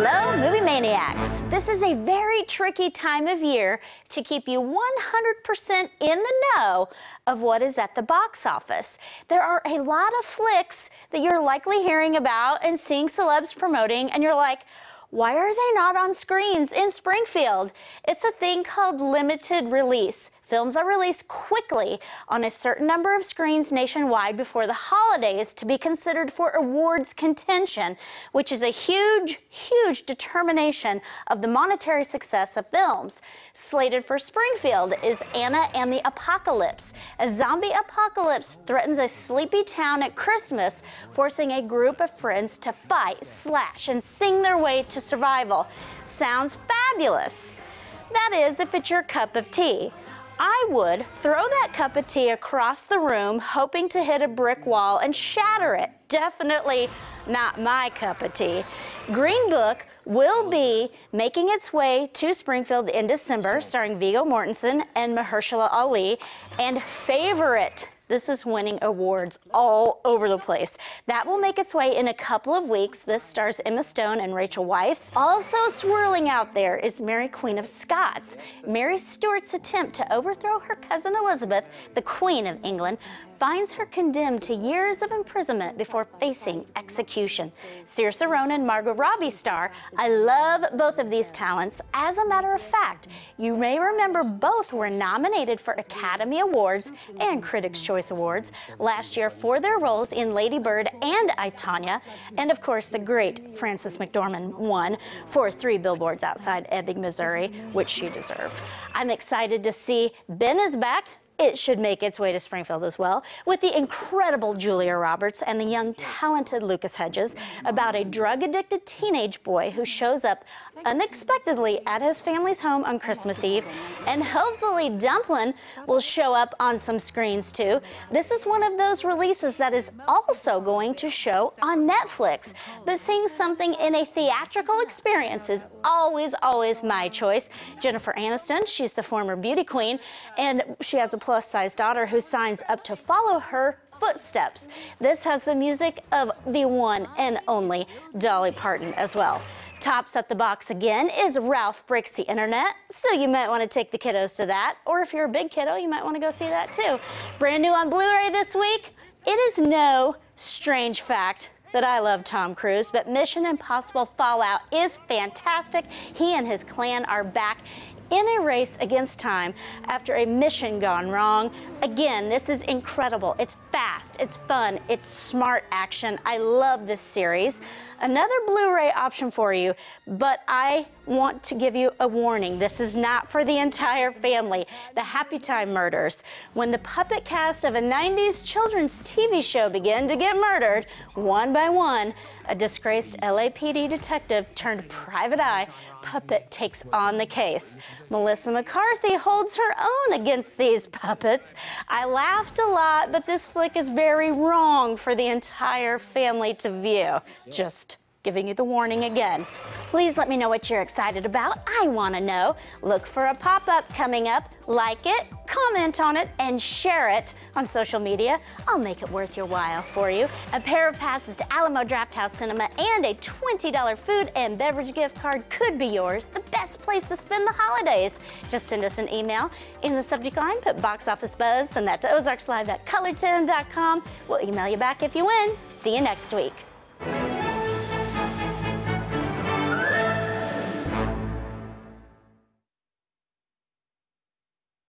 Hello, movie maniacs. This is a very tricky time of year to keep you 100% in the know of what is at the box office. There are a lot of flicks that you're likely hearing about and seeing celebs promoting, and you're like, why are they not on screens in Springfield? It's a thing called limited release. Films are released quickly on a certain number of screens nationwide before the holidays to be considered for awards contention, which is a huge, huge determination of the monetary success of films. Slated for Springfield is Anna and the Apocalypse. A zombie apocalypse threatens a sleepy town at Christmas, forcing a group of friends to fight, slash, and sing their way to survival. Sounds fabulous. That is, if it's your cup of tea. I would throw that cup of tea across the room, hoping to hit a brick wall and shatter it. Definitely not my cup of tea. Green Book will oh, be making its way to Springfield in December, starring Viggo Mortensen and Mahershala Ali, and Favorite this is winning awards all over the place. That will make its way in a couple of weeks. This stars Emma Stone and Rachel Weisz. Also swirling out there is Mary Queen of Scots. Mary Stuart's attempt to overthrow her cousin Elizabeth, the Queen of England, finds her condemned to years of imprisonment before facing execution. Saoirse Ronan and Margot Robbie star. I love both of these talents. As a matter of fact, you may remember both were nominated for Academy Awards and Critics' Choice Awards last year for their roles in Lady Bird and I, Tonya. And of course, the great Frances McDormand won for Three Billboards Outside Ebbing, Missouri, which she deserved. I'm excited to see Ben is back it should make its way to Springfield as well, with the incredible Julia Roberts and the young, talented Lucas Hedges about a drug addicted teenage boy who shows up unexpectedly at his family's home on Christmas Eve. And hopefully, Dumplin will show up on some screens too. This is one of those releases that is also going to show on Netflix. But seeing something in a theatrical experience is always, always my choice. Jennifer Aniston, she's the former beauty queen, and she has a plus size daughter who signs up to follow her footsteps. This has the music of the one and only Dolly Parton as well. Tops at the box again is Ralph Breaks the Internet, so you might want to take the kiddos to that. Or if you're a big kiddo, you might want to go see that too. Brand new on Blu-ray this week, it is no strange fact that I love Tom Cruise, but Mission Impossible Fallout is fantastic. He and his clan are back in a race against time after a mission gone wrong. Again, this is incredible. It's fast, it's fun, it's smart action. I love this series. Another Blu-ray option for you, but I want to give you a warning. This is not for the entire family. The Happy Time Murders. When the puppet cast of a 90s children's TV show began to get murdered, one by one, a disgraced LAPD detective turned private eye puppet takes on the case. Melissa McCarthy holds her own against these puppets. I laughed a lot, but this flick is very wrong for the entire family to view. Just giving you the warning again. Please let me know what you're excited about. I want to know. Look for a pop-up coming up. Like it, comment on it, and share it on social media. I'll make it worth your while for you. A pair of passes to Alamo Drafthouse Cinema and a $20 food and beverage gift card could be yours. The best place to spend the holidays. Just send us an email. In the subject line, put box office buzz, send that to ozarkslive at kolr10.com. We'll email you back if you win. See you next week.